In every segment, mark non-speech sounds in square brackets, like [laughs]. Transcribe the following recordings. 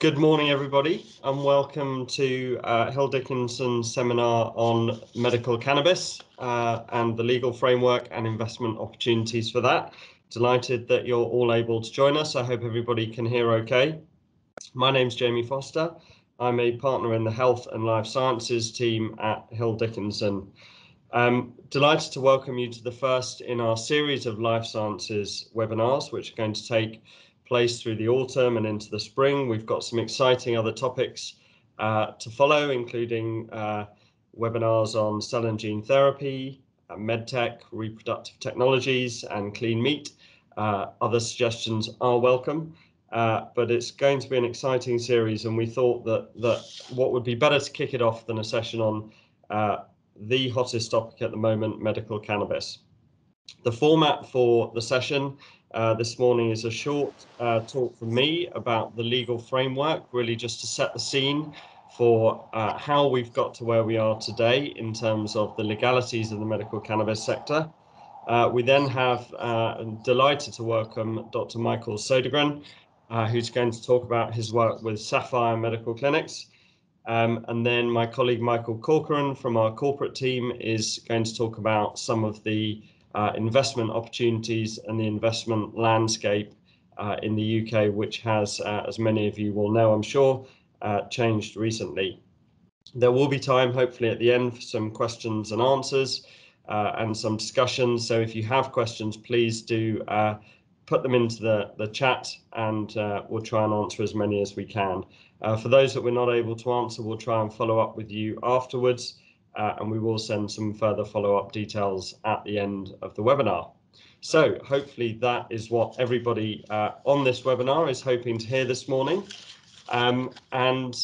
Good morning, everybody, and welcome to uh, Hill Dickinson seminar on medical cannabis uh, and the legal framework and investment opportunities for that. Delighted that you're all able to join us. I hope everybody can hear okay. My name's Jamie Foster. I'm a partner in the health and life sciences team at Hill Dickinson. I'm delighted to welcome you to the first in our series of life sciences webinars, which are going to take place through the autumn and into the spring. We've got some exciting other topics uh, to follow, including uh, webinars on cell and gene therapy, uh, medtech, reproductive technologies, and clean meat. Uh, other suggestions are welcome. Uh, but it's going to be an exciting series, and we thought that that what would be better to kick it off than a session on uh, the hottest topic at the moment, medical cannabis. The format for the session uh, this morning is a short uh, talk from me about the legal framework, really just to set the scene for uh, how we've got to where we are today in terms of the legalities of the medical cannabis sector. Uh, we then have, uh, delighted to welcome Dr. Michael Sodergren, uh, who's going to talk about his work with Sapphire Medical Clinics. Um, and then my colleague Michael Corcoran from our corporate team is going to talk about some of the uh, investment opportunities and the investment landscape uh, in the UK, which has, uh, as many of you will know, I'm sure, uh, changed recently. There will be time, hopefully, at the end for some questions and answers uh, and some discussions. So if you have questions, please do uh, put them into the, the chat and we'll try and answer as many as we can. for those that we're not able to answer, we'll try and follow up with you afterwards uh, and we will send some further follow-up details at the end of the webinar. So hopefully that is what everybody uh, on this webinar is hoping to hear this morning. Um, and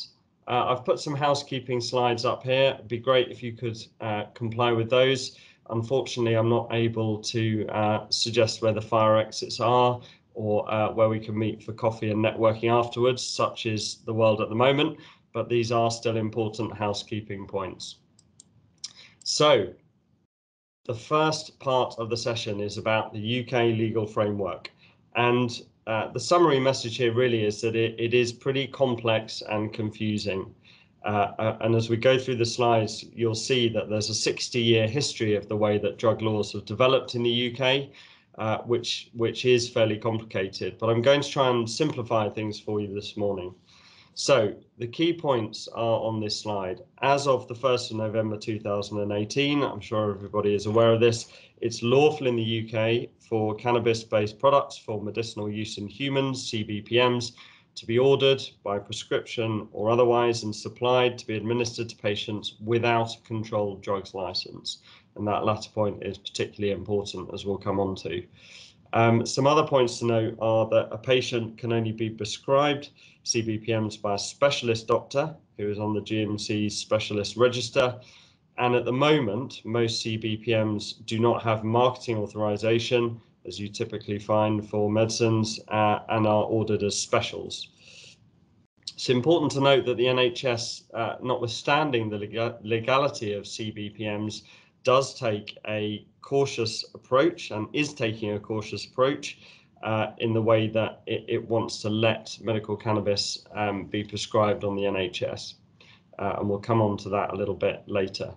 uh, I've put some housekeeping slides up here. It'd be great if you could uh, comply with those. Unfortunately, I'm not able to uh, suggest where the fire exits are or uh, where we can meet for coffee and networking afterwards, such is the world at the moment, but these are still important housekeeping points. So the first part of the session is about the UK legal framework. And uh, the summary message here really is that it, it is pretty complex and confusing. Uh, uh, and as we go through the slides, you'll see that there's a 60 year history of the way that drug laws have developed in the UK, uh, which, which is fairly complicated. But I'm going to try and simplify things for you this morning. So the key points are on this slide. As of the 1st of November 2018, I'm sure everybody is aware of this, it's lawful in the UK for cannabis-based products for medicinal use in humans, CBPMs, to be ordered by prescription or otherwise and supplied to be administered to patients without a controlled drugs license. And that latter point is particularly important as we'll come on to. Um, some other points to note are that a patient can only be prescribed CBPMs by a specialist doctor who is on the GMC specialist register. And at the moment, most CBPMs do not have marketing authorization, as you typically find for medicines, uh, and are ordered as specials. It's important to note that the NHS, uh, notwithstanding the legality of CBPMs, does take a cautious approach and is taking a cautious approach uh, in the way that it, it, wants to let medical cannabis um, be prescribed on the NHS. Uh, and we'll come on to that a little bit later.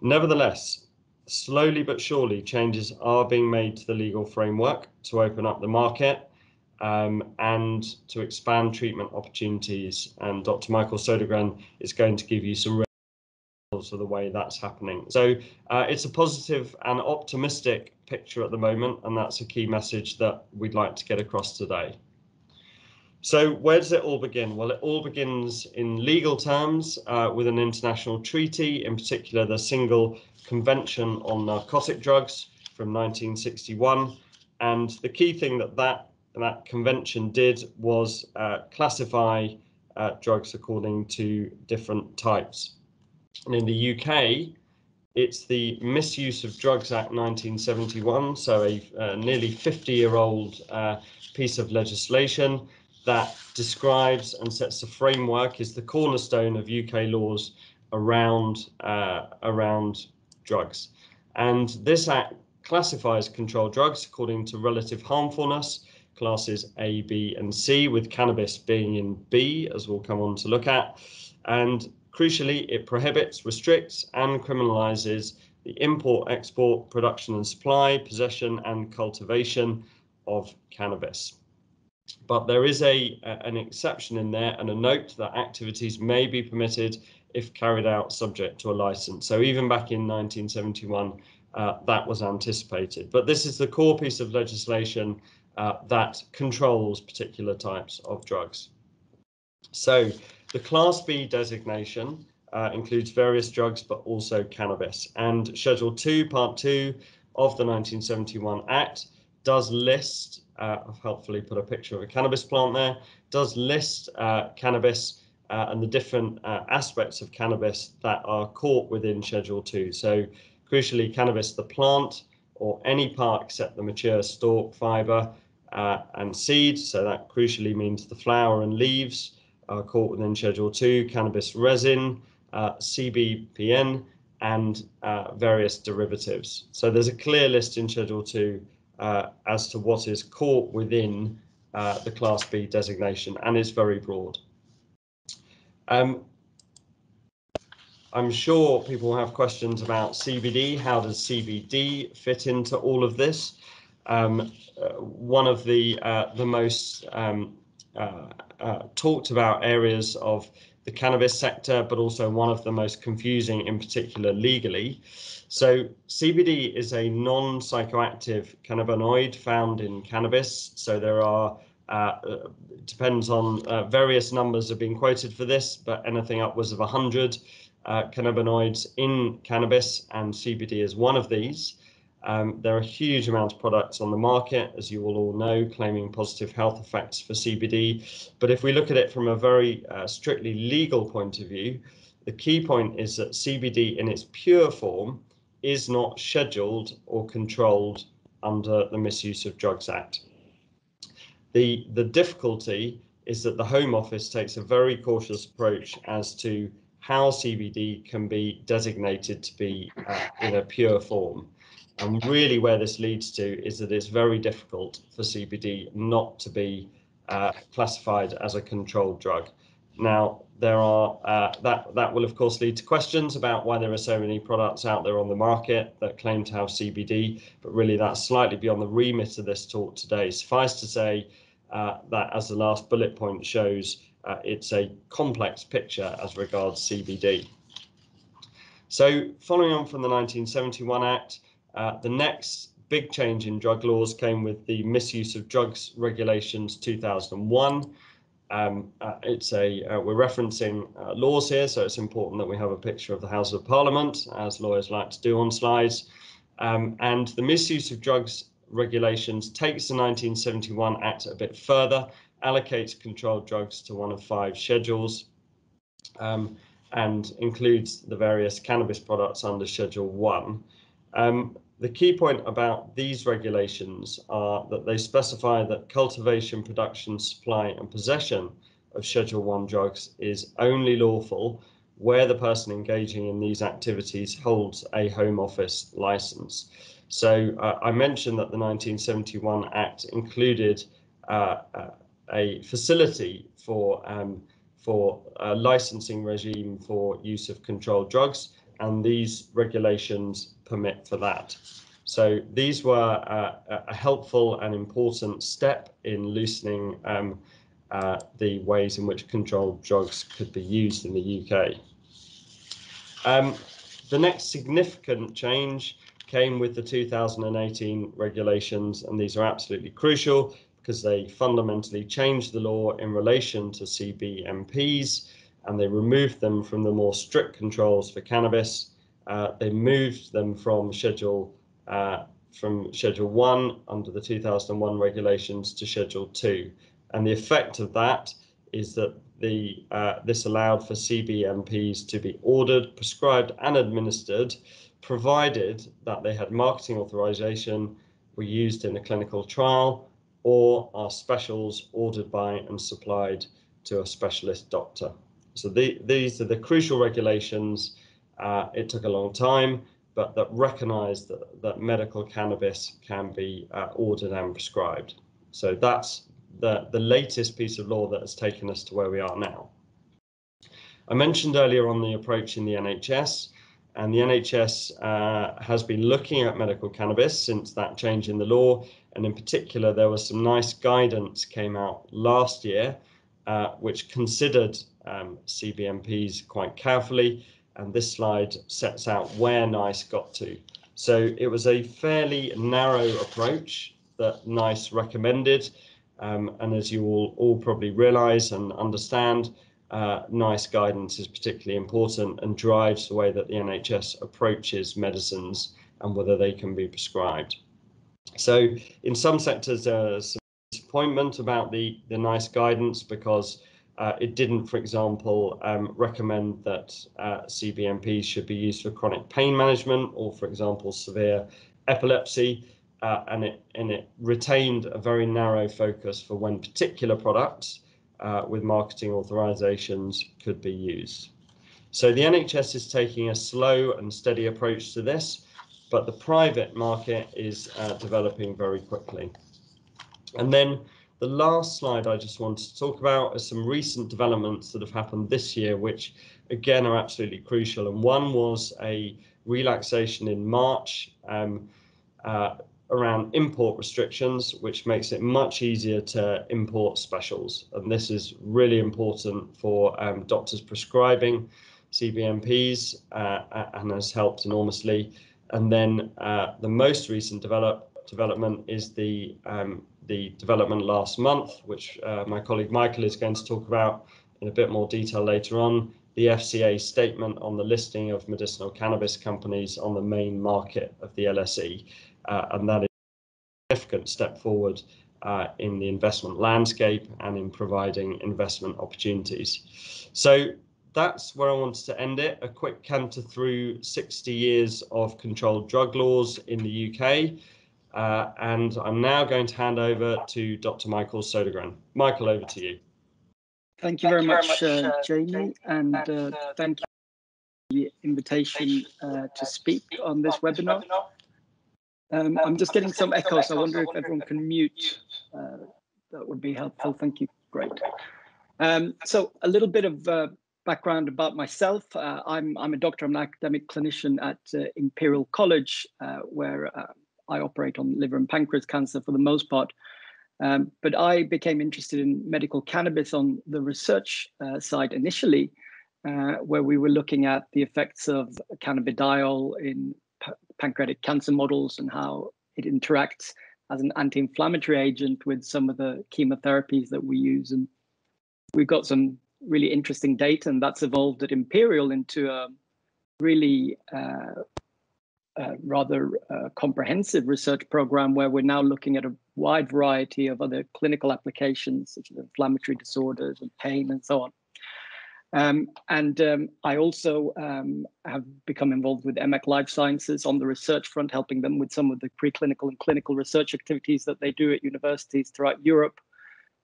Nevertheless, slowly but surely, changes are being made to the legal framework to open up the market um, and to expand treatment opportunities. And Dr. Michael Sodergren is going to give you some of the way that's happening. So uh, it's a positive and optimistic picture at the moment, and that's a key message that we'd like to get across today. So where does it all begin? Well, it all begins in legal terms uh, with an international treaty, in particular the Single Convention on Narcotic Drugs from 1961. And the key thing that that, that convention did was uh, classify uh, drugs according to different types. And in the UK, it's the Misuse of Drugs Act 1971, so a uh, nearly 50 year old uh, piece of legislation that describes and sets the framework, is the cornerstone of UK laws around, uh, around drugs. And this act classifies controlled drugs according to relative harmfulness, classes A, B, and C, with cannabis being in B, as we'll come on to look at. And crucially, it prohibits, restricts, and criminalises the import, export, production and supply, possession and cultivation of cannabis. But there is a, an exception in there and a note that activities may be permitted if carried out subject to a license. So even back in 1971, uh, that was anticipated. But this is the core piece of legislation uh, that controls particular types of drugs. So the Class B designation uh, includes various drugs, but also cannabis. And Schedule 2, Part 2 of the 1971 Act does list, uh, I've helpfully put a picture of a cannabis plant there, does list uh, cannabis uh, and the different uh, aspects of cannabis that are caught within Schedule 2. So crucially, cannabis, the plant, or any part except the mature stalk, fibre, uh, and seed. So that crucially means the flower and leaves caught within Schedule 2, cannabis resin, uh, CBPN, and uh, various derivatives. So there's a clear list in Schedule 2 uh, as to what is caught within the Class B designation and is very broad. Um, I'm sure people have questions about CBD. How does CBD fit into all of this? Um, uh, one of the uh, the most um, uh, uh, talked about areas of the cannabis sector, but also one of the most confusing, in particular legally. So CBD is a non-psychoactive cannabinoid found in cannabis. So there are uh, depends on uh, various numbers have been quoted for this, but anything upwards of 100 uh, cannabinoids in cannabis, and CBD is one of these. Um, there are huge amounts of products on the market, as you will all know, claiming positive health effects for CBD. But if we look at it from a very uh, strictly legal point of view, the key point is that CBD in its pure form is not scheduled or controlled under the Misuse of Drugs Act. The, the difficulty is that the Home Office takes a very cautious approach as to how CBD can be designated to be uh, in a pure form. And really where this leads to is that it's very difficult for CBD not to be uh, classified as a controlled drug. Now, there are uh, that that will of course lead to questions about why there are so many products out there on the market that claim to have CBD, but really that's slightly beyond the remit of this talk today. Suffice to say uh, that, as the last bullet point shows, uh, it's a complex picture as regards CBD. So, following on from the 1971 Act, uh, the next big change in drug laws came with the Misuse of Drugs Regulations 2001. Um, uh, it's a uh, we're referencing uh, laws here, so it's important that we have a picture of the House of Parliament, as lawyers like to do on slides. Um, and the misuse of drugs regulations takes the 1971 Act a bit further, allocates controlled drugs to one of five schedules, um, and includes the various cannabis products under Schedule One. Um, the key point about these regulations are that they specify that cultivation, production, supply and possession of Schedule 1 drugs is only lawful where the person engaging in these activities holds a Home Office license. So uh, I mentioned that the 1971 Act included uh, uh, a facility for um, for a licensing regime for use of controlled drugs, and these regulations permit for that. So these were uh, a helpful and important step in loosening um, uh, the ways in which controlled drugs could be used in the UK. Um, the next significant change came with the 2018 regulations, and these are absolutely crucial because they fundamentally changed the law in relation to CBMPs and they removed them from the more strict controls for cannabis uh, they moved them from Schedule uh, from Schedule 1 under the 2001 regulations to Schedule 2. And the effect of that is that the uh, this allowed for CBMPs to be ordered, prescribed and administered, provided that they had marketing authorization, were used in a clinical trial, or are specials ordered by and supplied to a specialist doctor. So the, these are the crucial regulations uh, it took a long time, but that recognized that, that medical cannabis can be uh, ordered and prescribed. So that's the, the latest piece of law that has taken us to where we are now. I mentioned earlier on the approach in the NHS, and the NHS uh, has been looking at medical cannabis since that change in the law. And in particular, there was some NICE guidance came out last year, uh, which considered um, CBMPs quite carefully. And this slide sets out where NICE got to. So it was a fairly narrow approach that NICE recommended. Um, and as you all, all probably realize and understand, uh, NICE guidance is particularly important and drives the way that the NHS approaches medicines and whether they can be prescribed. So in some sectors, there's some disappointment about the, the NICE guidance because uh, it didn't, for example, um, recommend that uh, CBMPs should be used for chronic pain management or, for example, severe epilepsy. Uh, and it and it retained a very narrow focus for when particular products uh, with marketing authorizations could be used. So the NHS is taking a slow and steady approach to this, but the private market is uh, developing very quickly. And then the last slide I just wanted to talk about are some recent developments that have happened this year, which again are absolutely crucial. And one was a relaxation in March um, uh, around import restrictions, which makes it much easier to import specials. And this is really important for um, doctors prescribing CBMPs uh, and has helped enormously. And then uh, the most recent develop, development is the um, the development last month, which uh, my colleague Michael is going to talk about in a bit more detail later on, the FCA statement on the listing of medicinal cannabis companies on the main market of the LSE. Uh, and that is a significant step forward uh, in the investment landscape and in providing investment opportunities. So that's where I wanted to end it. A quick canter through 60 years of controlled drug laws in the UK. Uh, and I'm now going to hand over to Dr. Michael Sodergren. Michael, over to you. Thank you, very, much, uh, Jamie, and uh, thank you for the invitation uh, to speak on this webinar. Um, I'm just getting some echoes. I wonder if everyone can mute. Uh, that would be helpful. Thank you. Great. Um, so a little bit of uh, background about myself. Uh, I'm, I'm a doctor, I'm an academic clinician at uh, Imperial College, uh, where uh, I operate on liver and pancreas cancer for the most part. Um, but I became interested in medical cannabis on the research uh, side initially, uh, where we were looking at the effects of cannabidiol in pancreatic cancer models and how it interacts as an anti-inflammatory agent with some of the chemotherapies that we use. And we've got some really interesting data, and that's evolved at Imperial into a really uh, rather uh, comprehensive research program where we're now looking at a wide variety of other clinical applications, such as inflammatory disorders and pain and so on. Um, and um, I also um, have become involved with EMMAC Life Sciences on the research front, helping them with some of the preclinical and clinical research activities that they do at universities throughout Europe.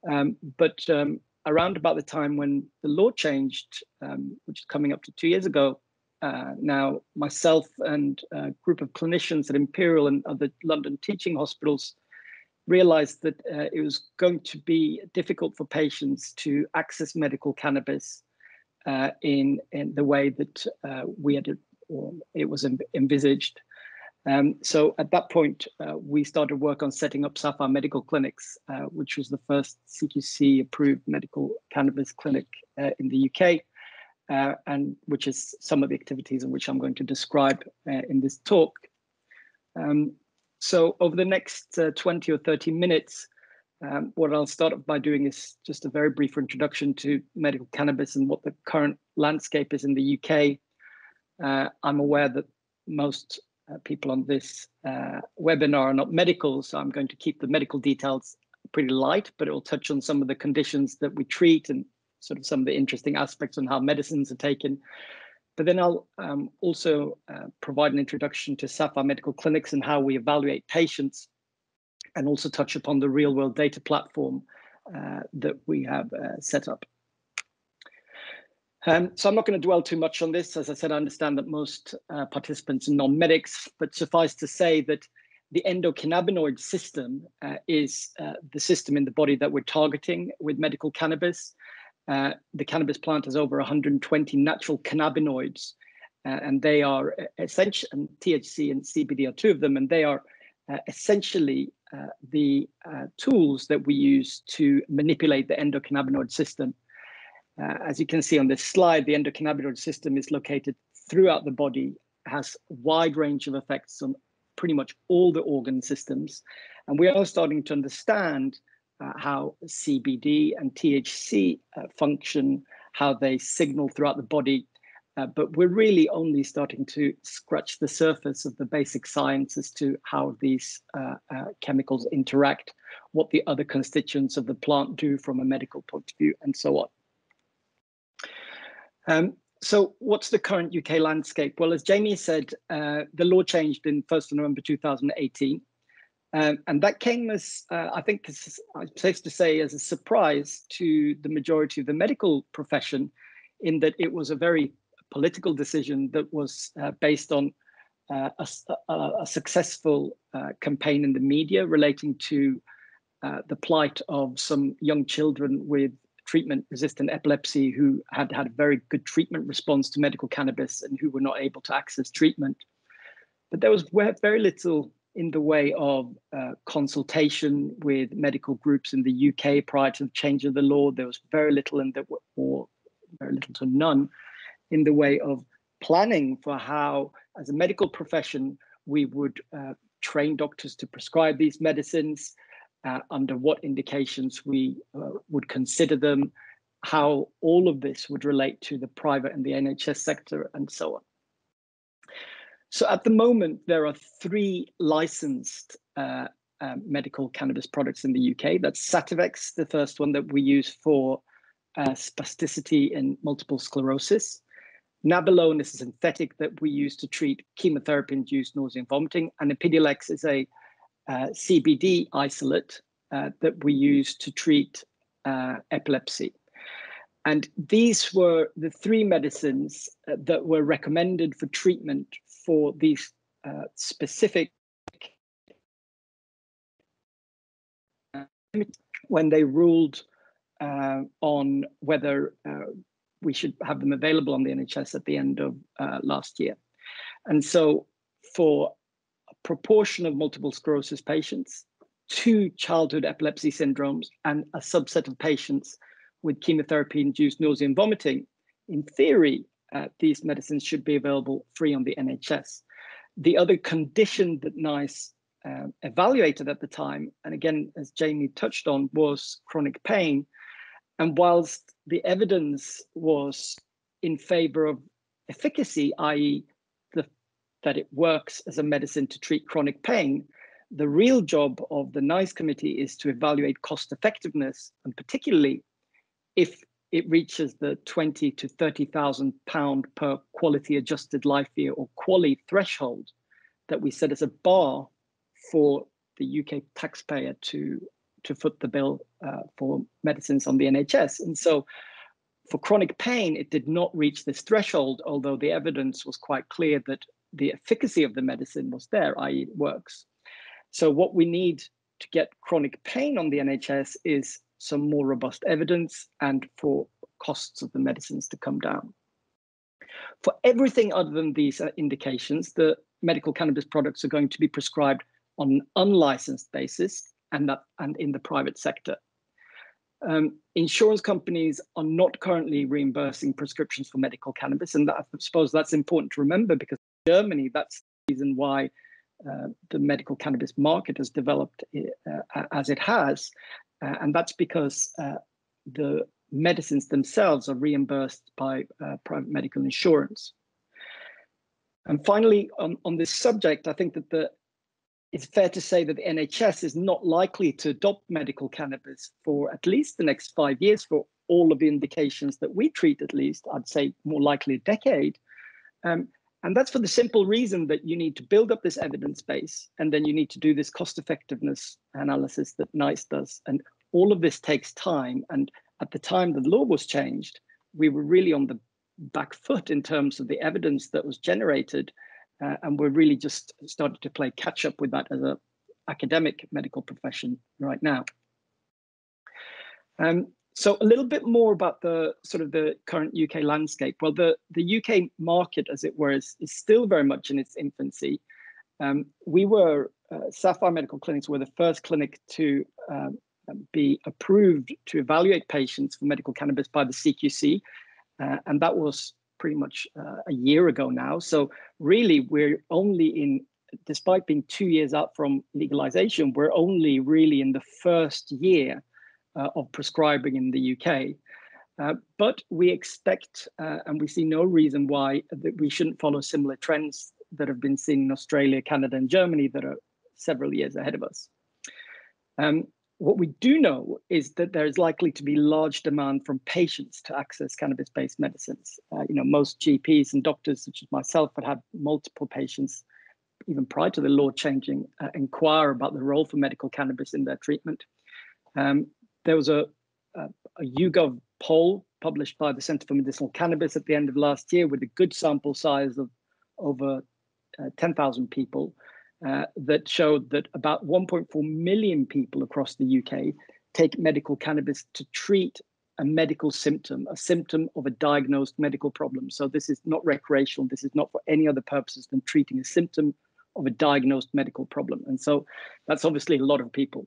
Um, but um, around about the time when the law changed, um, which is coming up to two years ago, uh, now, myself and a group of clinicians at Imperial and other London teaching hospitals realized that uh, it was going to be difficult for patients to access medical cannabis uh, in, in the way that uh, we had or it was envisaged. Um, so at that point, uh, we started work on setting up Sapphire Medical Clinics, uh, which was the first CQC approved medical cannabis clinic in the UK uh, and which is some of the activities in which I'm going to describe uh, in this talk. Um, so over the next uh, 20 or 30 minutes, um, what I'll start by doing is just a very brief introduction to medical cannabis and what the current landscape is in the UK. Uh, I'm aware that most uh, people on this uh, webinar are not medical, so I'm going to keep the medical details pretty light, but it will touch on some of the conditions that we treat and sort of some of the interesting aspects on how medicines are taken. But then I'll um, also uh, provide an introduction to Sapphire Medical Clinics and how we evaluate patients, and also touch upon the real world data platform uh, that we have uh, set up. Um, so I'm not going to dwell too much on this. As I said, I understand that most uh, participants are non-medics, but suffice to say that the endocannabinoid system uh, is uh, the system in the body that we're targeting with medical cannabis. Uh, the cannabis plant has over 120 natural cannabinoids, uh, and they are essential, and THC and CBD are two of them, and they are uh, essentially uh, the tools that we use to manipulate the endocannabinoid system. as you can see on this slide, the endocannabinoid system is located throughout the body, has a wide range of effects on pretty much all the organ systems. And we are starting to understand uh, how CBD and THC uh, function, how they signal throughout the body. Uh, but we're really only starting to scratch the surface of the basic science as to how these uh, uh, chemicals interact, what the other constituents of the plant do from a medical point of view, and so on. Um, so what's the current UK landscape? Well, as Jamie said, uh, the law changed in 1st of November 2018. Um, and that came as, uh, I think it's safe to say, as a surprise to the majority of the medical profession, in that it was a very political decision that was uh, based on uh, a, a, a, successful uh, campaign in the media relating to uh, the plight of some young children with treatment resistant epilepsy who had had a very good treatment response to medical cannabis and who were not able to access treatment. But there was very little in the way of uh, consultation with medical groups in the UK prior to the change of the law. There was very little in the or very little to none in the way of planning for how, as a medical profession, we would uh, train doctors to prescribe these medicines, uh, under what indications we uh, would consider them, how all of this would relate to the private and the NHS sector, and so on. So at the moment, there are three licensed uh, uh, medical cannabis products in the UK. That's Sativex, the first one that we use for uh, spasticity in multiple sclerosis. Nabilone is a synthetic that we use to treat chemotherapy-induced nausea and vomiting. And Epidiolex is a uh, CBD isolate uh, that we use to treat uh, epilepsy. And these were the three medicines that were recommended for treatment for these uh, specific when they ruled uh, on whether we should have them available on the NHS at the end of last year. And so for a proportion of multiple sclerosis patients, two childhood epilepsy syndromes, and a subset of patients with chemotherapy induced nausea and vomiting, in theory, uh, these medicines should be available free on the NHS. The other condition that NICE uh, evaluated at the time, and again, as Jamie touched on, was chronic pain. And whilst the evidence was in favor of efficacy, i.e., that it works as a medicine to treat chronic pain. The real job of the NICE committee is to evaluate cost effectiveness, and particularly if it reaches the 20 to 30,000 pound per quality adjusted life year or QALY threshold that we set as a bar for the UK taxpayer to to foot the bill uh, for medicines on the NHS. And so for chronic pain, it did not reach this threshold, although the evidence was quite clear that the efficacy of the medicine was there, i.e., it works. So what we need to get chronic pain on the NHS is some more robust evidence and for costs of the medicines to come down. For everything other than these uh, indications, the medical cannabis products are going to be prescribed on an unlicensed basis and that and in the private sector. Um, insurance companies are not currently reimbursing prescriptions for medical cannabis, and that, I suppose that's important to remember because Germany, that's the reason why uh, the medical cannabis market has developed uh, as it has. Uh, and that's because uh, the medicines themselves are reimbursed by uh, private medical insurance. And finally, on, on this subject, I think that the, it's fair to say that the NHS is not likely to adopt medical cannabis for at least the next five years for all of the indications that we treat, at least, I'd say more likely a decade. Um, and that's for the simple reason that you need to build up this evidence base and then you need to do this cost effectiveness analysis that NICE does. And all of this takes time. And at the time the law was changed, we were really on the back foot in terms of the evidence that was generated uh, and we're really just starting to play catch up with that as a academic medical profession right now. Um, so a little bit more about the sort of the current UK landscape. Well, the, the UK market, as it were, is, is still very much in its infancy. Um, we were, uh, Sapphire Medical Clinics were the first clinic to um, be approved to evaluate patients for medical cannabis by the CQC. Uh, and that was pretty much uh, a year ago now. So really, we're only in, despite being two years out from legalization, we're only really in the first year of prescribing in the UK. Uh, but we expect, uh, and we see no reason why that we shouldn't follow similar trends that have been seen in Australia, Canada, and Germany that are several years ahead of us. Um, what we do know is that there is likely to be large demand from patients to access cannabis-based medicines. Uh, you know, most GPs and doctors, such as myself, had had multiple patients, even prior to the law changing, uh, inquire about the role for medical cannabis in their treatment. Um, there was a, a, a YouGov poll published by the Center for Medicinal Cannabis at the end of last year with a good sample size of over uh, 10,000 people uh, that showed that about 1.4 million people across the UK take medical cannabis to treat a medical symptom, a symptom of a diagnosed medical problem. So this is not recreational. This is not for any other purposes than treating a symptom of a diagnosed medical problem. And so that's obviously a lot of people.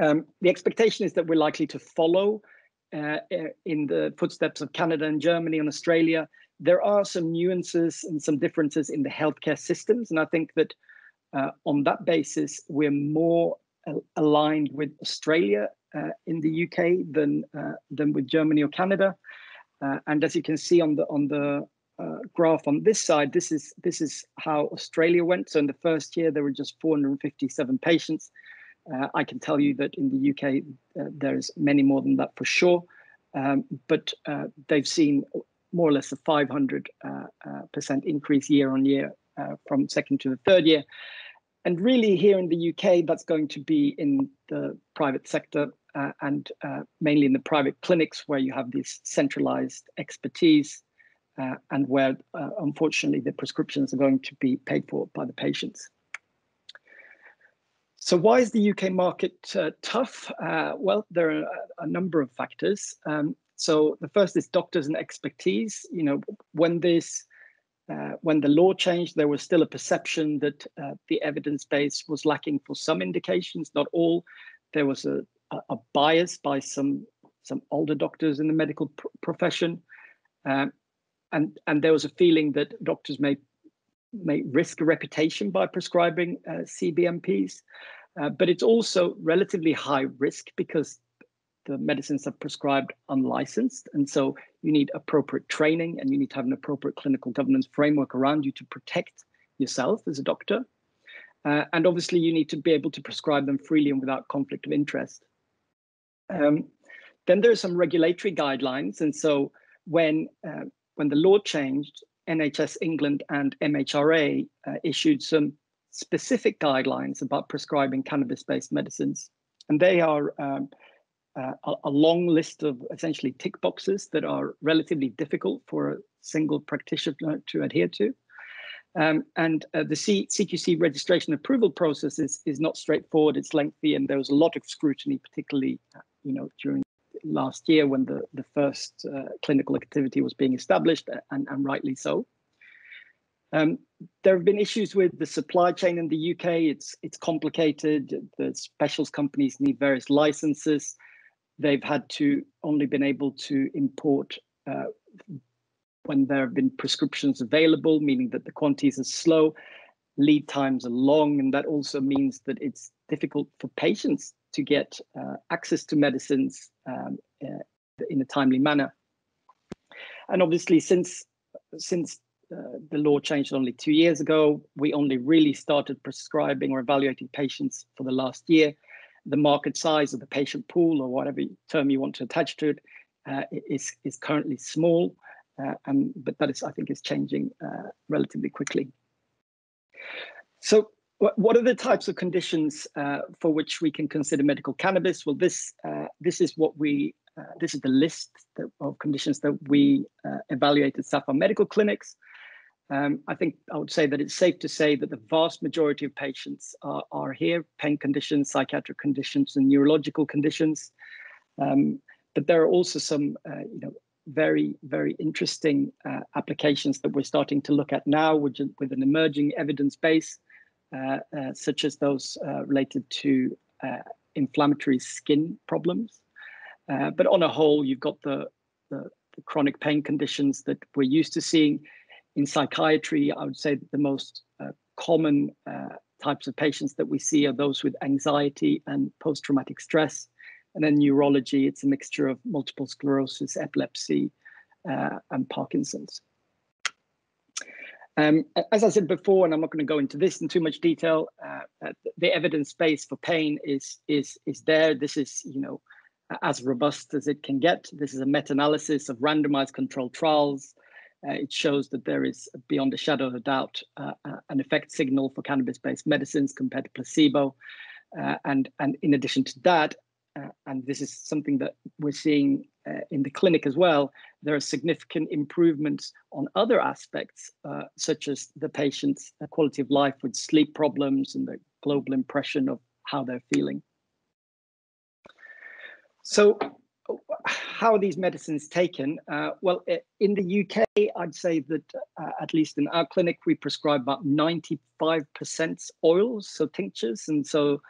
Um, the expectation is that we're likely to follow uh, uh in the footsteps of Canada and Germany and Australia. There are some nuances and some differences in the healthcare systems. And I think that uh, on that basis, we're more uh, aligned with Australia uh, in the UK than uh, than with Germany or Canada. And as you can see on the on the graph on this side, this is this is how Australia went. So in the first year, there were just 457 patients. I can tell you that in the UK, there's many more than that for sure. Um, but they've seen more or less a 500 percent increase year on year uh, from second to the third year. And really, here in the UK, that's going to be in the private sector uh, and uh, mainly in the private clinics where you have this centralized expertise uh, and where, uh, unfortunately, the prescriptions are going to be paid for by the patients. So why is the UK market uh, tough? Uh, well, there are a, a number of factors. Um, so the first is doctors and expertise. You know, when this uh, when the law changed, there was still a perception that uh, the evidence base was lacking for some indications, not all. There was a, a bias by some some older doctors in the medical pr profession, um, and and there was a feeling that doctors may may risk a reputation by prescribing uh, CBMPs. Uh, but it's also relatively high risk because the medicines are prescribed unlicensed. And so you need appropriate training and you need to have an appropriate clinical governance framework around you to protect yourself as a doctor. Uh, and obviously, you need to be able to prescribe them freely and without conflict of interest. Um, then there are some regulatory guidelines. And so when, uh, when the law changed, NHS England and MHRA uh, issued some specific guidelines about prescribing cannabis based medicines. And they are um, uh, a, long list of essentially tick boxes that are relatively difficult for a single practitioner to adhere to. Um, and uh, the C CQC registration approval process is, is not straightforward, it's lengthy, and there was a lot of scrutiny, particularly uh, you know, during last year when the, the first uh, clinical activity was being established, and, and rightly so. Um, there have been issues with the supply chain in the UK. It's it's complicated. The specials companies need various licenses they've had to only been able to import uh, when there have been prescriptions available, meaning that the quantities are slow, lead times are long, and that also means that it's difficult for patients to get uh, access to medicines um, uh, in a timely manner. And obviously, since since uh, the law changed only two years ago, we only really started prescribing or evaluating patients for the last year the market size of the patient pool or whatever term you want to attach to it uh, is is currently small, uh, and but that is I think is changing uh, relatively quickly. So what are the types of conditions uh, for which we can consider medical cannabis? Well, this uh, this is what we uh, this is the list that, of conditions that we evaluated at Sapphire medical clinics. Um, I think I would say that it's safe to say that the vast majority of patients are, are here, pain conditions, psychiatric conditions, and neurological conditions. Um, but there are also some, uh, you know, very, very interesting uh, applications that we're starting to look at now, which with an emerging evidence base, uh, uh such as those uh, related to uh, inflammatory skin problems. but on a whole, you've got the, the, the chronic pain conditions that we're used to seeing in psychiatry, I would say the most uh, common uh, types of patients that we see are those with anxiety and post traumatic stress. And then neurology, it's a mixture of multiple sclerosis, epilepsy, uh, and Parkinson's. Um, as I said before, and I'm not going to go into this in too much detail, uh, uh, the evidence base for pain is is is there. This is you know as robust as it can get. This is a meta-analysis of randomized controlled trials uh, it shows that there is, beyond a shadow of a doubt, uh, uh an effect signal for cannabis-based medicines compared to placebo. Uh, and, and in addition to that, and this is something that we're seeing in the clinic as well, there are significant improvements on other aspects, such as the patient's quality of life with sleep problems and the global impression of how they're feeling. So how are these medicines taken? Uh, well, in the UK, I'd say that uh, at least in our clinic, we prescribe about 95% oils, so tinctures. And so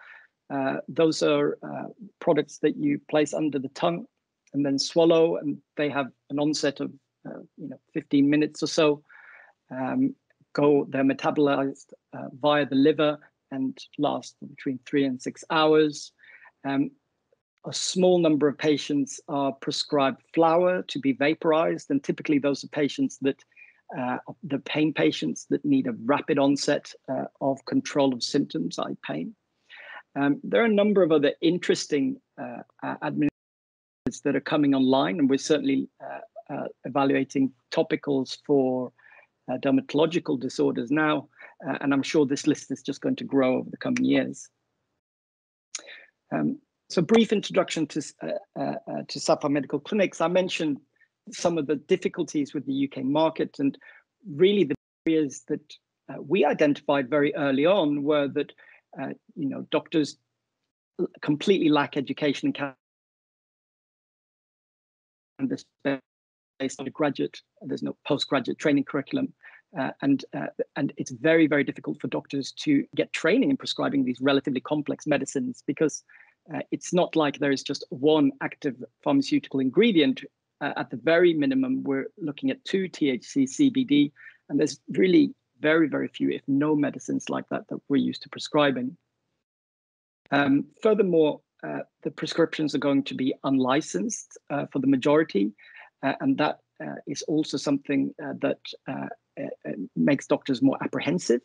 uh, those are uh, products that you place under the tongue and then swallow, and they have an onset of uh, you know 15 minutes or so. Um, go, they're metabolized uh, via the liver and last between three and six hours. Um, a small number of patients are prescribed flour to be vaporized, and typically those are patients that uh, the pain patients that need a rapid onset uh, of control of symptoms, eye pain. Um, there are a number of other interesting uh, administrators that are coming online, and we're certainly uh, uh, evaluating topicals for uh, dermatological disorders now, and I'm sure this list is just going to grow over the coming years. Um, so brief introduction to, uh, uh, uh, to Sapphire Medical Clinics. I mentioned some of the difficulties with the UK market and really the areas that uh, we identified very early on were that, uh, you know, doctors completely lack education and this based on a graduate, there's no postgraduate training curriculum. Uh, and uh, and it's very very difficult for doctors to get training in prescribing these relatively complex medicines because uh, it's not like there is just one active pharmaceutical ingredient. Uh, at the very minimum, we're looking at two THC, CBD, and there's really very, very few, if no medicines like that, that we're used to prescribing. Um, furthermore, uh, the prescriptions are going to be unlicensed uh, for the majority, uh, and that uh, is also something that makes doctors more apprehensive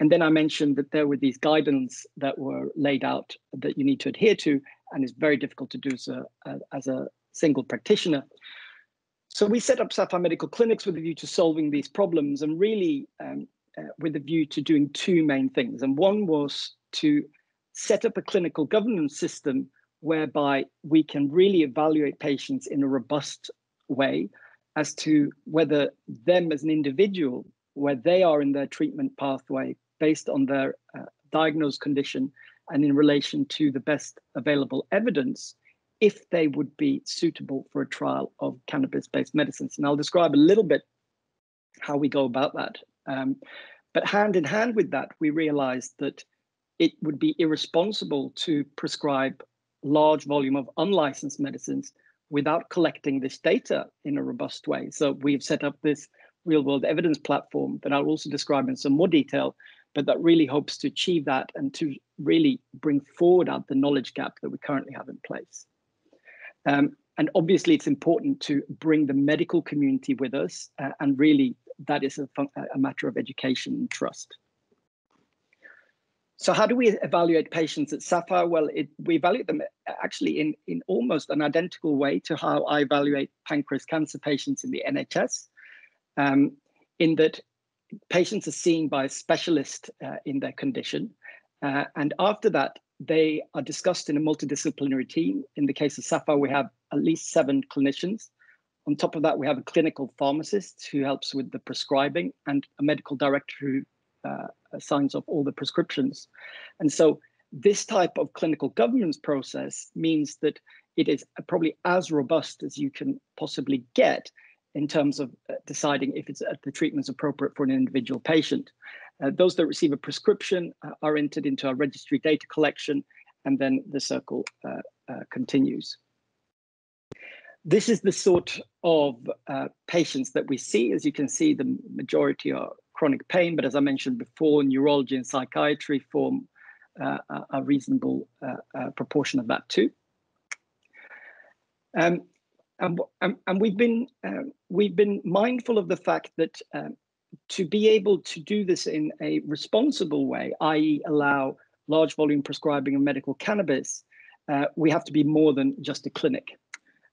and then I mentioned that there were these guidance that were laid out that you need to adhere to, and it's very difficult to do a, as a single practitioner. So we set up Sapphire Medical Clinics with a view to solving these problems and really um, uh, with a view to doing two main things. And one was to set up a clinical governance system whereby we can really evaluate patients in a robust way as to whether them as an individual, where they are in their treatment pathway, based on their uh, diagnosed condition and in relation to the best available evidence if they would be suitable for a trial of cannabis based medicines. And I'll describe a little bit how we go about that. Um, but hand in hand with that, we realized that it would be irresponsible to prescribe large volume of unlicensed medicines without collecting this data in a robust way. So we've set up this real world evidence platform that I'll also describe in some more detail, but that really hopes to achieve that and to really bring forward out the knowledge gap that we currently have in place. Um, and obviously, it's important to bring the medical community with us, uh, and really, that is a, a matter of education and trust. So how do we evaluate patients at Sapphire? Well, it, we evaluate them actually in, in almost an identical way to how I evaluate pancreas cancer patients in the NHS, um, in that patients are seen by a specialist uh, in their condition. Uh, and after that, they are discussed in a multidisciplinary team. In the case of Sapphire, we have at least seven clinicians, On top of that, we have a clinical pharmacist who helps with the prescribing and a medical director who uh, signs off all the prescriptions. And so this type of clinical governance process means that it is probably as robust as you can possibly get in terms of uh, deciding if it's uh, the treatment is appropriate for an individual patient. Uh, those that receive a prescription uh, are entered into our registry data collection, and then the circle uh, uh, continues. This is the sort of patients that we see. As you can see, the majority are chronic pain, but as I mentioned before, neurology and psychiatry form a reasonable proportion of that too. Um, and, and, and, we've been uh, we've been mindful of the fact that um, to be able to do this in a responsible way, i.e., allow large volume prescribing of medical cannabis, uh, we have to be more than just a clinic.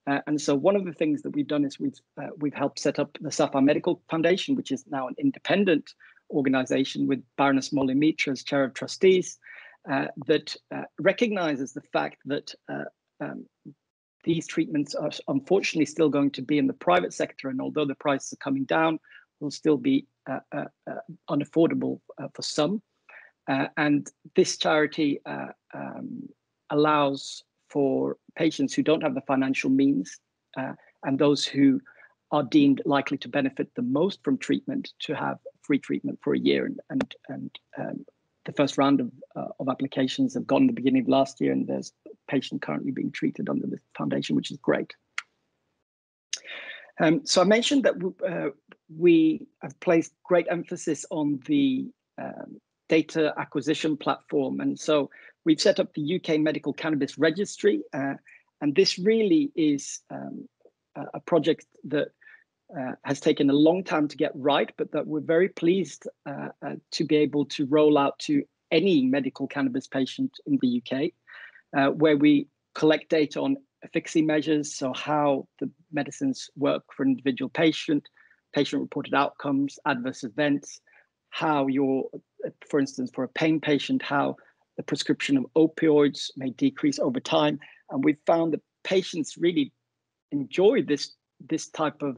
Uh, and so one of the things that we've done is we've uh, we've helped set up the Sapphire Medical Foundation, which is now an independent organization with Baroness Molly Meacher as chair of trustees, uh, that uh, recognizes the fact that um, these treatments are unfortunately still going to be in the private sector, and although the prices are coming down, will still be uh, uh, uh unaffordable for some. And this charity um, allows for patients who don't have the financial means and those who are deemed likely to benefit the most from treatment to have free treatment for a year and and and um, the first round of, uh, of applications have gone the beginning of last year, and there's a patient currently being treated under the foundation, which is great. Um, so I mentioned that uh, we have placed great emphasis on the um, data acquisition platform. And so we've set up the UK Medical Cannabis Registry. Uh, and this really is um, a project that uh, has taken a long time to get right, but that we're very pleased uh, uh, to be able to roll out to any medical cannabis patient in the UK, uh, where we collect data on efficacy measures, so how the medicines work for an individual patient, patient reported outcomes, adverse events, how your, for instance, for a pain patient, how the prescription of opioids may decrease over time. And we've found that patients really enjoy this, this type of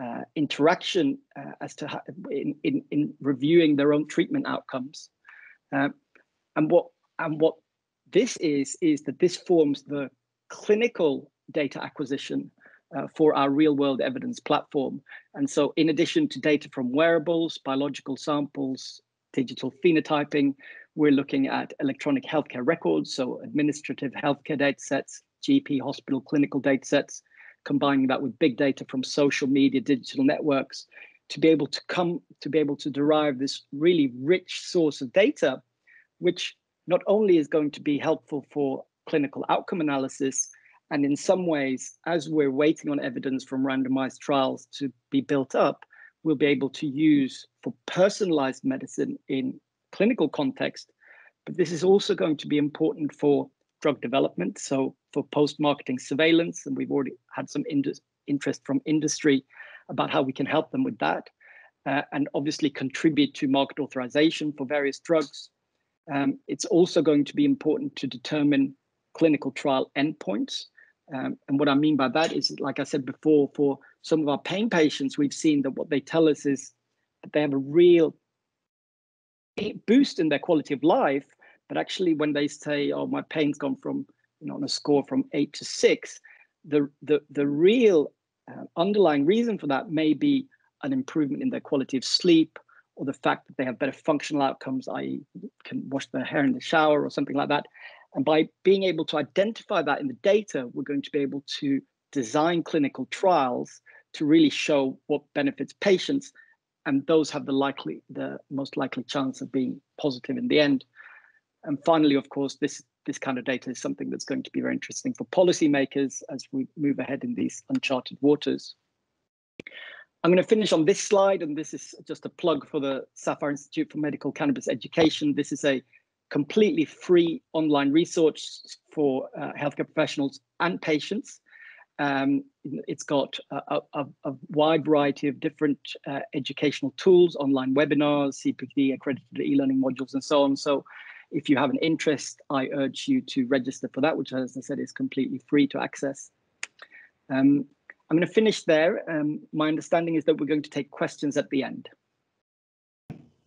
uh, interaction uh, as to how, in, in, in reviewing their own treatment outcomes. Uh, and what and what this is is that this forms the clinical data acquisition uh, for our real world evidence platform. And so in addition to data from wearables, biological samples, digital phenotyping, we're looking at electronic healthcare records, so administrative healthcare data sets, GP hospital clinical data sets, combining that with big data from social media, digital networks, to be able to come to be able to derive this really rich source of data, which not only is going to be helpful for clinical outcome analysis, and in some ways, as we're waiting on evidence from randomized trials to be built up, we'll be able to use for personalized medicine in clinical context. But this is also going to be important for drug development. So for post-marketing surveillance, and we've already had some interest from industry about how we can help them with that, uh, and obviously contribute to market authorization for various drugs. Um, it's also going to be important to determine clinical trial endpoints. Um, and what I mean by that is, like I said before, for some of our pain patients, we've seen that what they tell us is that they have a real boost in their quality of life but actually, when they say, "Oh, my pain's gone from you know on a score from eight to six, the the the real uh, underlying reason for that may be an improvement in their quality of sleep or the fact that they have better functional outcomes, i.e., can wash their hair in the shower or something like that. And by being able to identify that in the data, we're going to be able to design clinical trials to really show what benefits patients, and those have the likely, the most likely chance of being positive in the end. And finally, of course, this, this kind of data is something that's going to be very interesting for policymakers as we move ahead in these uncharted waters. I'm going to finish on this slide, and this is just a plug for the Sapphire Institute for Medical Cannabis Education. This is a completely free online resource for uh, healthcare professionals and patients. Um, it's got a, a, a, wide variety of different uh, educational tools, online webinars, CPD accredited e-learning modules, and so on. So if you have an interest, I urge you to register for that, which, as I said, is completely free to access. Um, I'm going to finish there. Um, my understanding is that we're going to take questions at the end.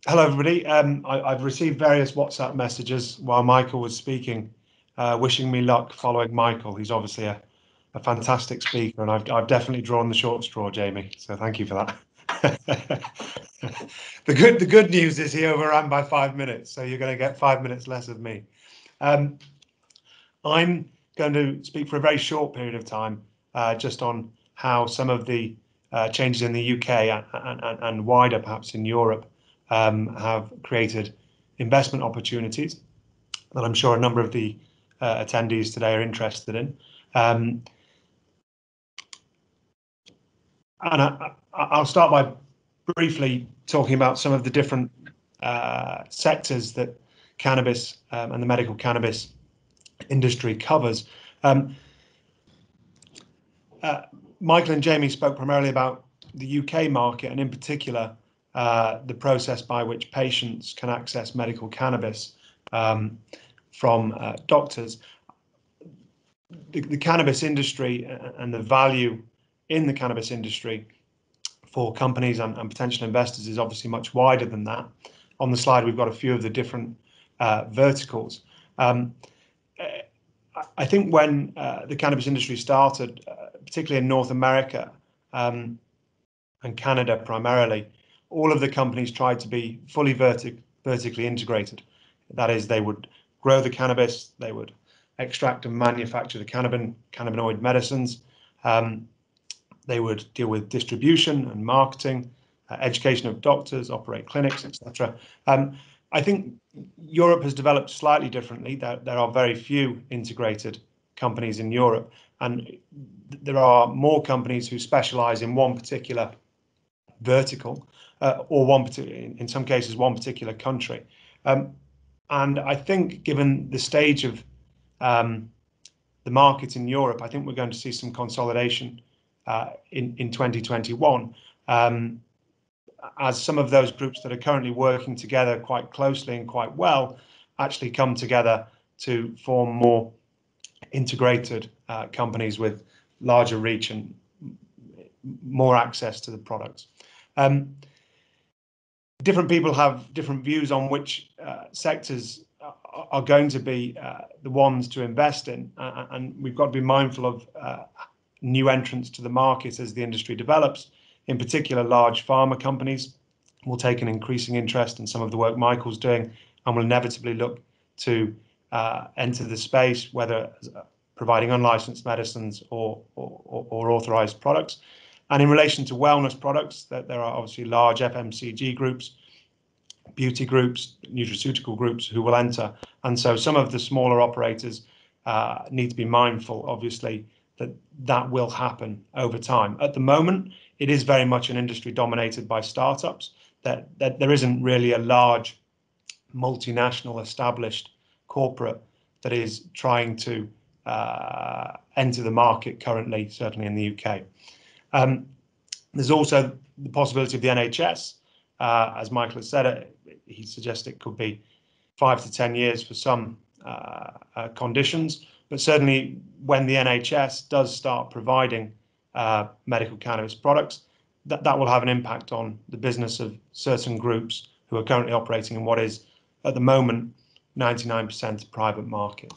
Hello, everybody. Um, I, have received various WhatsApp messages while Michael was speaking, uh, wishing me luck following Michael. He's obviously a, a fantastic speaker, and I've, I've definitely drawn the short straw, Jamie. So thank you for that. [laughs] the good the good news is he overran by five minutes, so you're going to get five minutes less of me. Um, I'm going to speak for a very short period of time, uh, just on how some of the uh, changes in the UK and, and, and, wider, perhaps in Europe, um, have created investment opportunities that I'm sure a number of the uh, attendees today are interested in. Um, and I, will start by briefly talking about some of the different uh, sectors that cannabis um, and the medical cannabis industry covers. Um, uh, Michael and Jamie spoke primarily about the UK market and in particular uh, the process by which patients can access medical cannabis um, from uh, doctors. The, the, cannabis industry and the value in the cannabis industry for companies and, and, potential investors is obviously much wider than that. On the slide, we've got a few of the different uh, verticals. Um, I think when uh, the cannabis industry started, uh, particularly in North America um, and Canada primarily, all of the companies tried to be fully vertic vertically integrated. That is, they would grow the cannabis, they would extract and manufacture the cannabin, cannabinoid medicines, um, they would deal with distribution and marketing, uh, education of doctors, operate clinics, etc. Um, I think Europe has developed slightly differently. There, there are very few integrated companies in Europe, and there are more companies who specialize in one particular vertical uh, or one in some cases one particular country. Um, and I think given the stage of um, the market in Europe, I think we're going to see some consolidation uh, in, in 2021 um, as some of those groups that are currently working together quite closely and quite well actually come together to form more integrated uh, companies with larger reach and more access to the products. Um, different people have different views on which uh, sectors are going to be uh, the ones to invest in, uh, and we've got to be mindful of uh, new entrants to the market as the industry develops. In particular, large pharma companies will take an increasing interest in some of the work Michael's doing and will inevitably look to uh, enter the space, whether providing unlicensed medicines or, or, or authorized products. And in relation to wellness products, that there are obviously large FMCG groups, beauty groups, nutraceutical groups who will enter. And so some of the smaller operators uh, need to be mindful, obviously, that that will happen over time. At the moment, it is very much an industry dominated by startups. That, that there isn't really a large multinational established corporate that is trying to uh, enter the market currently, certainly in the UK. Um, there's also the possibility of the NHS. Uh, as Michael has said, uh, he suggests it could be five to 10 years for some uh, uh, conditions, but certainly when the NHS does start providing uh, medical cannabis products, that, that will have an impact on the business of certain groups who are currently operating in what is, at the moment, 99% private market.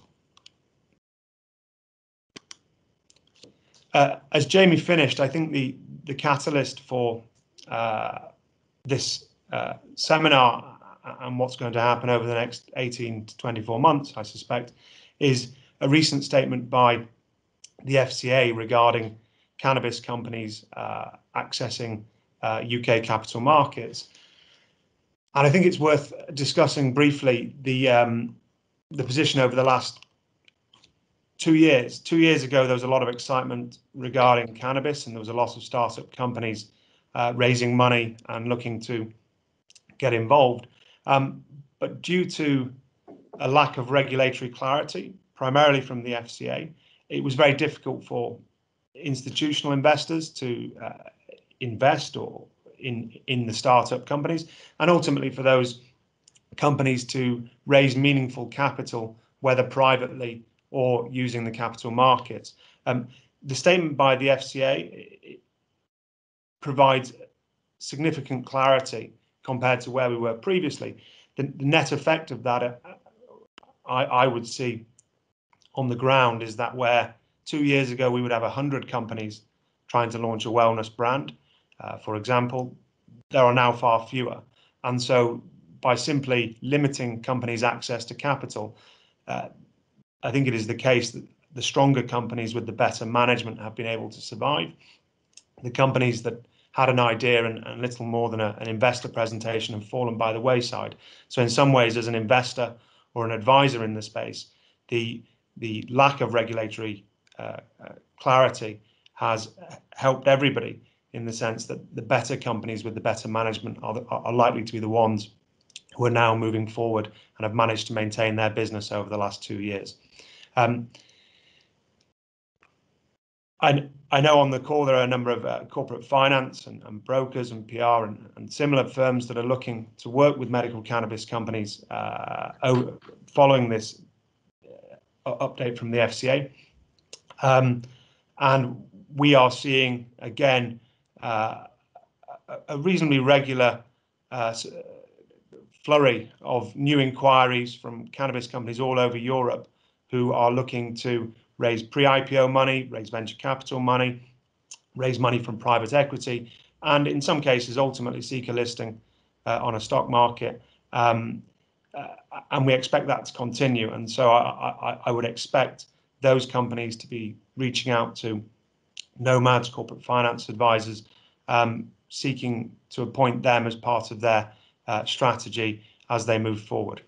Uh, as Jamie finished, I think the the catalyst for uh, this uh, seminar and what's going to happen over the next 18 to 24 months, I suspect, is a recent statement by the FCA regarding cannabis companies uh, accessing UK uh, capital markets. And I think it's worth discussing briefly the um, the position over the last two years. Two years ago, there was a lot of excitement regarding cannabis, and there was a lot of startup companies uh, raising money and looking to get involved. Um, but due to a lack of regulatory clarity, primarily from the FCA, it was very difficult for institutional investors to uh, invest or in in the startup companies, and ultimately for those companies to raise meaningful capital, whether privately or using the capital markets. Um, the statement by the FCA provides significant clarity compared to where we were previously. The, the net effect of that, uh, I, I would see on the ground, is that where two years ago we would have 100 companies trying to launch a wellness brand, uh, for example, there are now far fewer. And so by simply limiting companies' access to capital, uh, I think it is the case that the stronger companies with the better management have been able to survive. The companies that had an idea and, and little more than a, an investor presentation have fallen by the wayside. So in some ways, as an investor or an advisor in the space, the the lack of regulatory uh, uh, clarity has helped everybody in the sense that the better companies with the better management are, the, are likely to be the ones who are now moving forward and have managed to maintain their business over the last two years. Um, I, I know on the call there are a number of uh, corporate finance and, and, brokers and PR and, and, similar firms that are looking to work with medical cannabis companies uh, following this uh, update from the FCA. Um, and we are seeing again uh, a reasonably regular uh, flurry of new inquiries from cannabis companies all over Europe who are looking to raise pre-IPO money, raise venture capital money, raise money from private equity, and in some cases ultimately seek a listing uh, on a stock market. Um, uh, and we expect that to continue. And so I, I, I, would expect those companies to be reaching out to nomads, corporate finance advisors, um, seeking to appoint them as part of their uh, strategy as they move forward.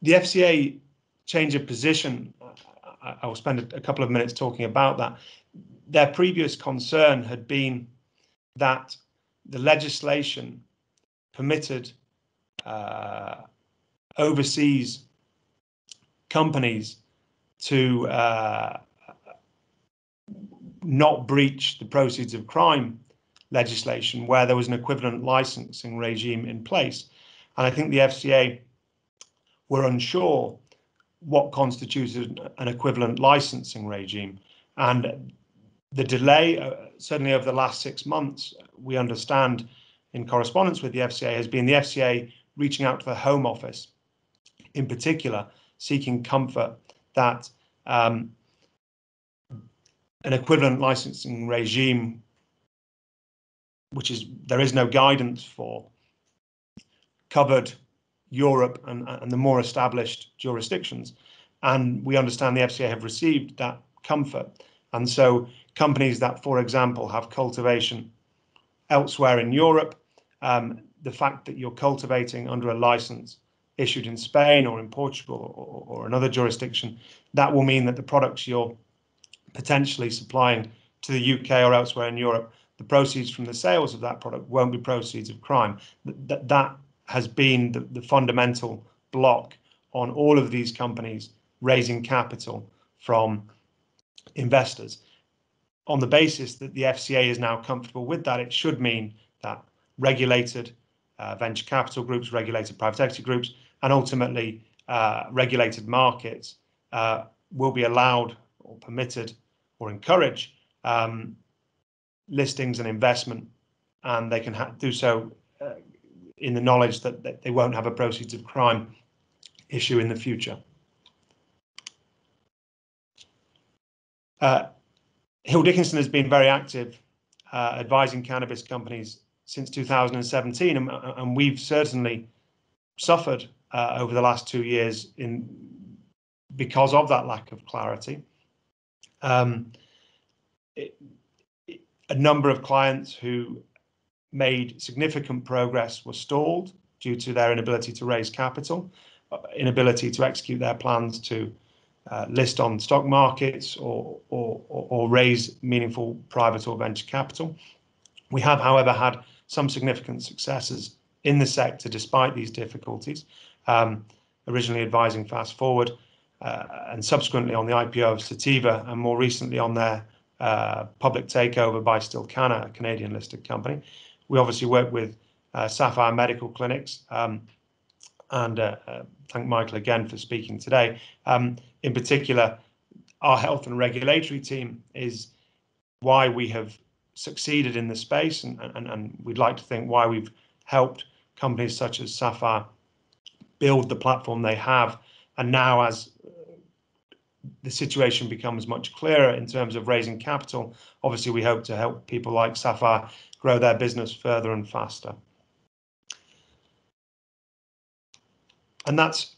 The FCA change of position, I, will spend a couple of minutes talking about that. Their previous concern had been that the legislation permitted uh, overseas companies to uh, not breach the proceeds of crime legislation where there was an equivalent licensing regime in place. And I think the FCA were unsure what constituted an equivalent licensing regime. And the delay, uh, certainly over the last six months, we understand in correspondence with the FCA, has been the FCA reaching out to the Home Office, in particular, seeking comfort that um, an equivalent licensing regime, which is there is no guidance for, covered Europe and, and the more established jurisdictions. And we understand the FCA have received that comfort. And so companies that, for example, have cultivation elsewhere in Europe, um, the fact that you're cultivating under a license issued in Spain or in Portugal or, or another jurisdiction, that will mean that the products you're potentially supplying to the UK or elsewhere in Europe, the proceeds from the sales of that product won't be proceeds of crime. That, that has been the, the fundamental block on all of these companies raising capital from investors. On the basis that the FCA is now comfortable with that, it should mean that regulated uh, venture capital groups, regulated private equity groups, and ultimately uh, regulated markets uh, will be allowed or permitted or encourage um, listings and investment, and they can do so uh, in the knowledge that, that, they won't have a proceeds of crime issue in the future. Uh, Hill Dickinson has been very active uh, advising cannabis companies since 2017, and, and we've certainly suffered uh, over the last two years in because of that lack of clarity. Um, it, it, a number of clients who made significant progress were stalled due to their inability to raise capital, uh, inability to execute their plans to uh, list on stock markets or, or, or raise meaningful private or venture capital. We have, however, had some significant successes in the sector despite these difficulties. Um, originally advising Fast Forward uh, and subsequently on the IPO of Sativa and more recently on their uh, public takeover by Stillcanna, a Canadian listed company. We obviously work with uh, Sapphire Medical Clinics um, and uh, uh, thank Michael again for speaking today. Um, in particular, our health and regulatory team is why we have succeeded in the space, and, and, and we'd like to think why we've helped companies such as Sapphire build the platform they have. And now, as the situation becomes much clearer in terms of raising capital, obviously we hope to help people like Sapphire grow their business further and faster. And that's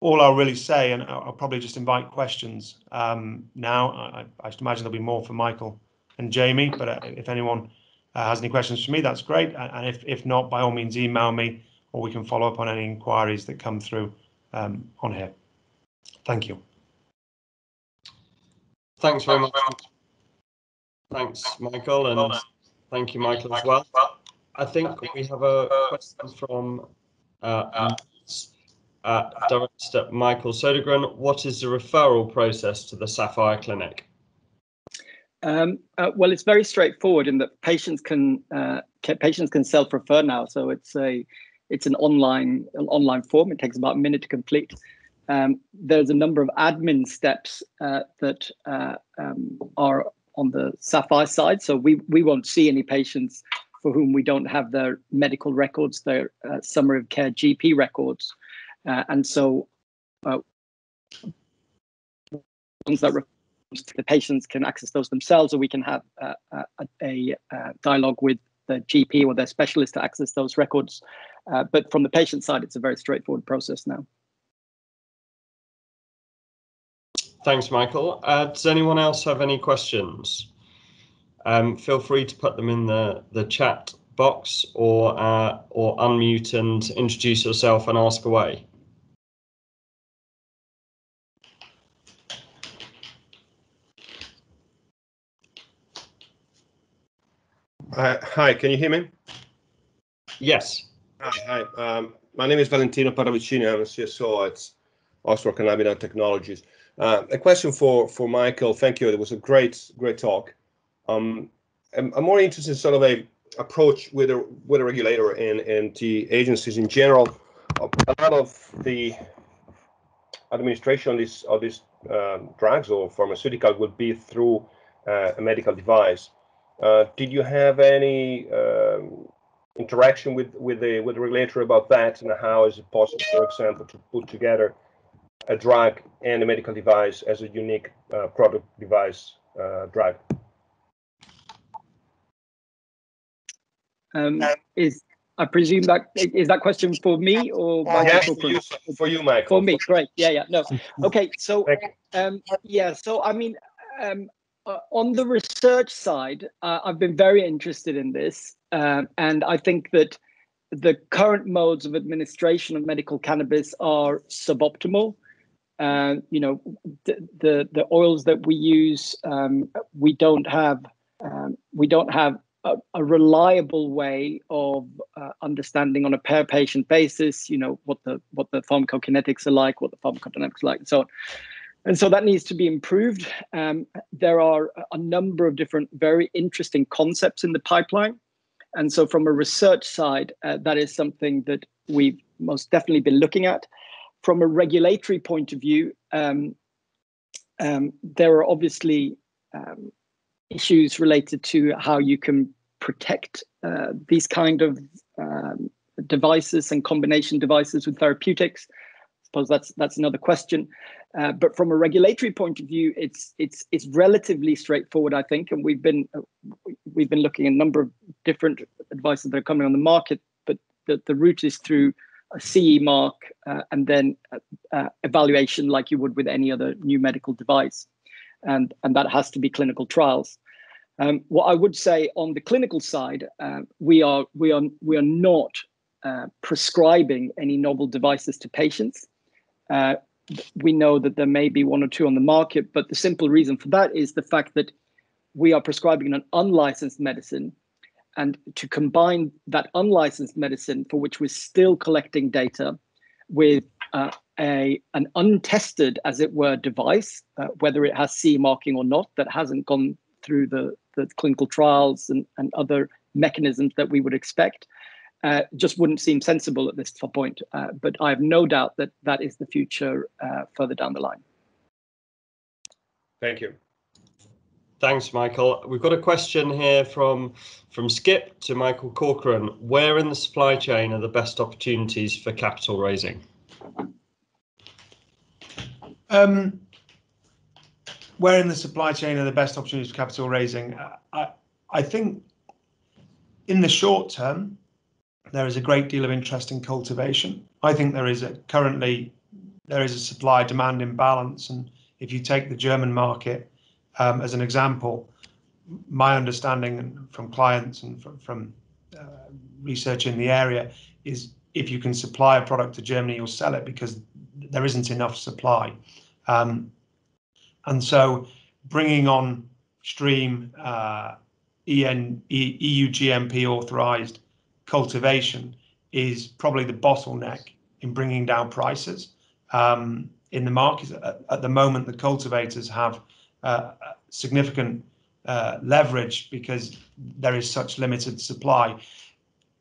all I'll really say, and I'll, probably just invite questions um, now. I, I imagine there'll be more for Michael and Jamie, but uh, if anyone uh, has any questions for me, that's great. And if, if not, by all means, email me or we can follow up on any inquiries that come through um, on here. Thank you. Thanks very much. Thanks, Michael, and thank you, Michael, as well. I think we have a question from uh, uh, Director Michael Sodergren. What is the referral process to the Sapphire Clinic? Um, uh, well, it's very straightforward in that patients can uh, patients can self-refer now. So it's a it's an online an online form. It takes about a minute to complete. Um, there's a number of admin steps uh, that uh, um, are on the SAPPHIRE side. So we we won't see any patients for whom we don't have their medical records, their uh, summary of care GP records. Uh, and so uh, ones that the patients can access those themselves, or we can have uh, a, a, a, dialogue with the GP or their specialist to access those records. Uh, but from the patient side, it's a very straightforward process now. Thanks, Michael. Uh, does anyone else have any questions? Um, feel free to put them in the, the chat box or uh, or unmute and introduce yourself and ask away. Uh, hi, can you hear me? Yes. Hi, hi. Um, my name is Valentino Parravicini. I'm a CSO at Oxford Cannabinoid Technologies. Uh, a question for for Michael. Thank you. It was a great great talk. Um, I'm, I'm, more interested in sort of a approach with a with a regulator and and the agencies in general. A lot of the administration of these of these uh, drugs or pharmaceutical would be through uh, a medical device. Uh, did you have any um, interaction with with the with the regulator about that, and how is it possible, for example, to put together a drug and a medical device as a unique uh, product device uh, drug? Um, is I presume that is that question for me or yes, for you, for you, Michael. For me, great. Yeah, yeah. No. [laughs] Okay. So, um, yeah. So, I mean, um, uh, on the research side, uh, I've been very interested in this, uh, and I think that the current modes of administration of medical cannabis are suboptimal. Uh, you know, the, the, the oils that we use, um, we don't have um, we don't have a, a reliable way of uh, understanding on a per patient basis. You know what the what the pharmacokinetics are like, what the pharmacodynamics are like, and so on. And so that needs to be improved. Um, there are a number of different very interesting concepts in the pipeline. And so, from a research side, uh, that is something that we've most definitely been looking at. From a regulatory point of view, um, um, there are obviously um, issues related to how you can protect uh, these kind of um, devices and combination devices with therapeutics. I suppose that's that's another question. Uh, but from a regulatory point of view, it's it's it's relatively straightforward, I think, and we've been uh, we've been looking at a number of different devices that are coming on the market. But the, the route is through a CE mark uh, and then uh, uh, evaluation, like you would with any other new medical device, and and that has to be clinical trials. Um, what I would say on the clinical side, we are we are we are not prescribing any novel devices to patients. Uh, we know that there may be one or two on the market, but the simple reason for that is the fact that we are prescribing an unlicensed medicine. And to combine that unlicensed medicine, for which we're still collecting data, with uh, a an untested, as it were, device, uh, whether it has CE marking or not, that hasn't gone through the, the clinical trials and, and other mechanisms that we would expect, uh, just wouldn't seem sensible at this point. Uh, but I have no doubt that that is the future uh, further down the line. Thank you. Thanks, Michael. We've got a question here from from Skip to Michael Corcoran. Where in the supply chain are the best opportunities for capital raising? Um, where in the supply chain are the best opportunities for capital raising? I, I think in the short term, there is a great deal of interest in cultivation. I think there is a currently there is a supply demand imbalance, and if you take the German market um, as an example, my understanding from clients and from, from uh, research in the area is if you can supply a product to Germany, you'll sell it because there isn't enough supply. Um, and so bringing on stream uh, EN, EU GMP authorized cultivation is probably the bottleneck in bringing down prices um, in the market. At, at, the moment, the cultivators have uh, significant uh, leverage because there is such limited supply.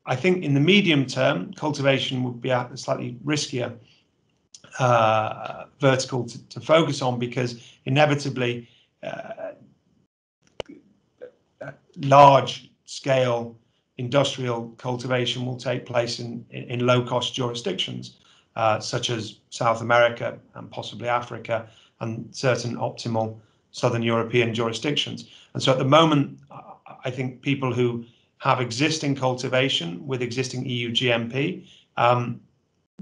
I think in the medium term, cultivation would be a slightly riskier uh, vertical to, to, focus on because inevitably uh, large scale industrial cultivation will take place in, in, in low cost jurisdictions uh, such as South America and possibly Africa and certain optimal Southern European jurisdictions. And so at the moment, I think people who have existing cultivation with existing EU GMP, um,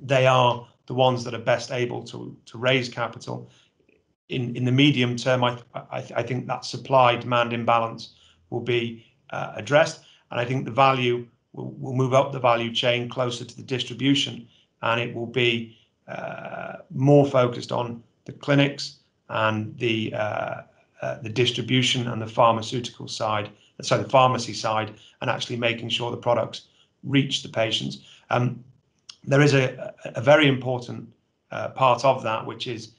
they are the ones that are best able to, to raise capital. In, in the medium term, I, I, I think that supply demand imbalance will be uh, addressed. And I think the value will, will move up the value chain closer to the distribution and it will be uh, more focused on the clinics and the uh, uh, the distribution and the pharmaceutical side, so the pharmacy side, and actually making sure the products reach the patients. Um, there is a, a very important uh, part of that, which is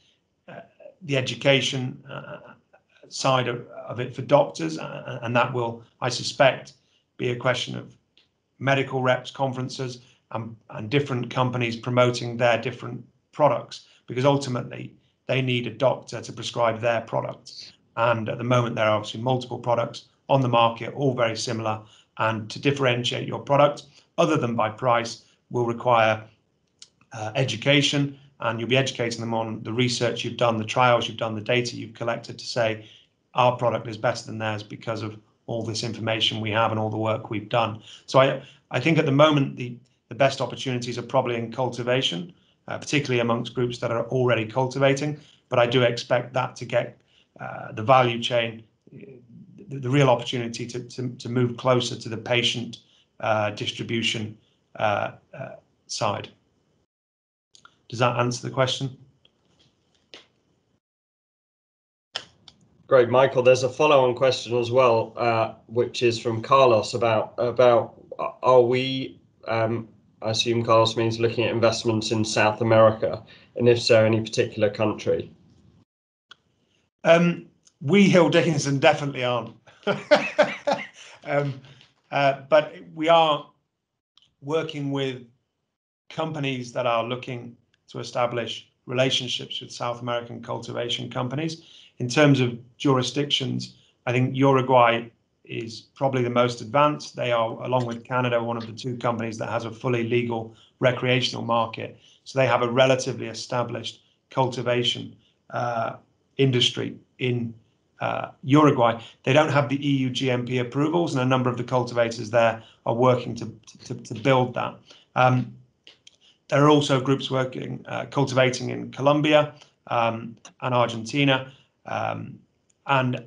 uh, the education uh, side of, of, it for doctors, and that will, I suspect, be a question of medical reps conferences and, and different companies promoting their different products, because ultimately they need a doctor to prescribe their product. And at the moment, there are obviously multiple products on the market, all very similar. And to differentiate your product, other than by price, will require uh, education. And you'll be educating them on the research you've done, the trials you've done, the data you've collected to say our product is better than theirs because of all this information we have and all the work we've done. So I, I think at the moment, the, the best opportunities are probably in cultivation, uh, particularly amongst groups that are already cultivating. But I do expect that to get uh, the value chain, the, the real opportunity to, to, to, move closer to the patient uh, distribution uh, uh, side. Does that answer the question? Great, Michael. There's a follow-on question as well, uh, which is from Carlos about about are we? Um, I assume Carlos means looking at investments in South America, and if so, any particular country. Um, we Hill Dickinson definitely aren't. [laughs] um, uh, but we are working with companies that are looking to establish relationships with South American cultivation companies. In terms of jurisdictions, I think Uruguay is probably the most advanced. They are, along with Canada, one of the two companies that has a fully legal recreational market. So they have a relatively established cultivation uh, industry in uh, Uruguay. They don't have the EU GMP approvals, and a number of the cultivators there are working to, to, to build that. Um, there are also groups working, uh, cultivating in Colombia um, and Argentina. Um, and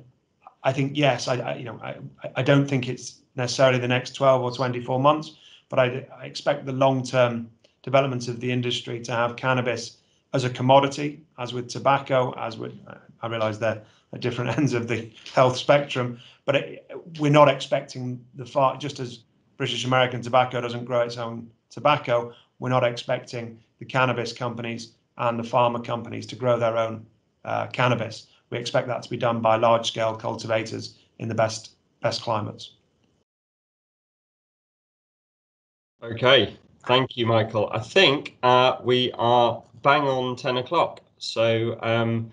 I think, yes, I, I, you know, I, I don't think it's necessarily the next 12 or 24 months, but I, I expect the long-term development of the industry to have cannabis as a commodity, as with tobacco, as with, I realize they're at different [laughs] ends of the health spectrum, but it, we're not expecting the far, just as British American tobacco doesn't grow its own tobacco, we're not expecting the cannabis companies and the pharma companies to grow their own uh, cannabis. We expect that to be done by large-scale cultivators in the best best climates. Okay, thank you, Michael. I think uh, we are bang on 10 o'clock. So um,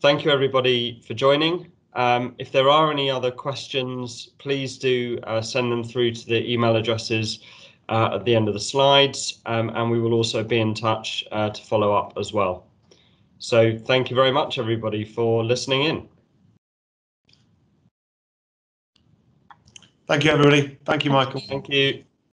thank you everybody for joining. Um, if there are any other questions, please do uh, send them through to the email addresses uh, at the end of the slides, um, and we will also be in touch uh, to follow up as well. So thank you very much, everybody, for listening in. Thank you, everybody. Thank you, Michael. Thank you.